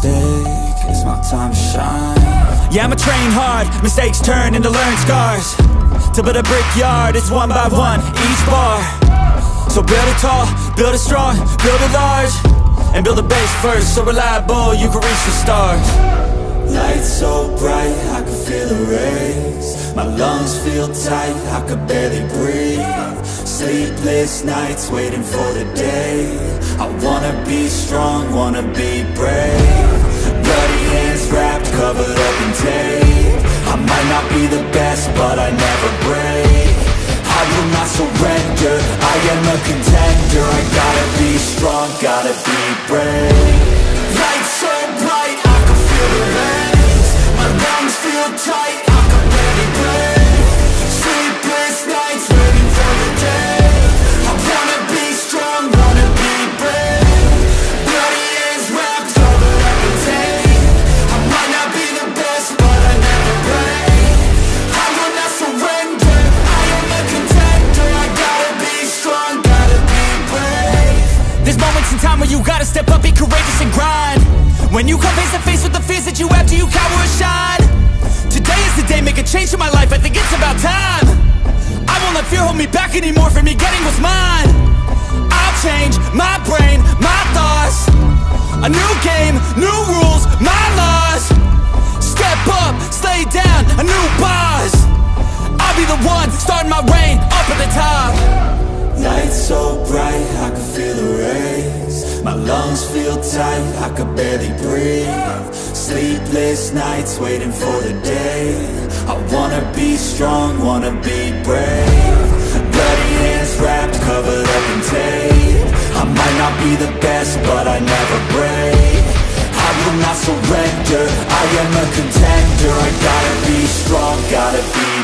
but a big hype All's at stake, it's my time to shine. Yeah, I'ma train hard, mistakes turn into learned scars. To build a brickyard, it's one by one, each bar. So build it tall, build it strong, build it large. And build a base first, so reliable you can reach the stars. Lights so bright, I can feel the rays. My lungs feel tight, I could barely breathe. Sleepless nights, waiting for the day. I wanna be strong, wanna be brave might not be the best, but I never break. I will not surrender, I am a contender. I gotta be strong, gotta be brave. Lights so bright, I can feel the rays My lungs feel tight, in time where you gotta step up, be courageous and grind. When you come face to face with the fears that you have, do you cower or shine? Today is the day, make a change in my life, I think it's about time. I won't let fear hold me back anymore from me getting what's mine. I'll change my brain, my thoughts. A new new Sleepless nights, waiting for the day. I wanna be strong, wanna be brave. Bloody hands wrapped, covered up in tape. I might not be the best, but I never break. I will not surrender, I am a contender. I gotta be strong, gotta be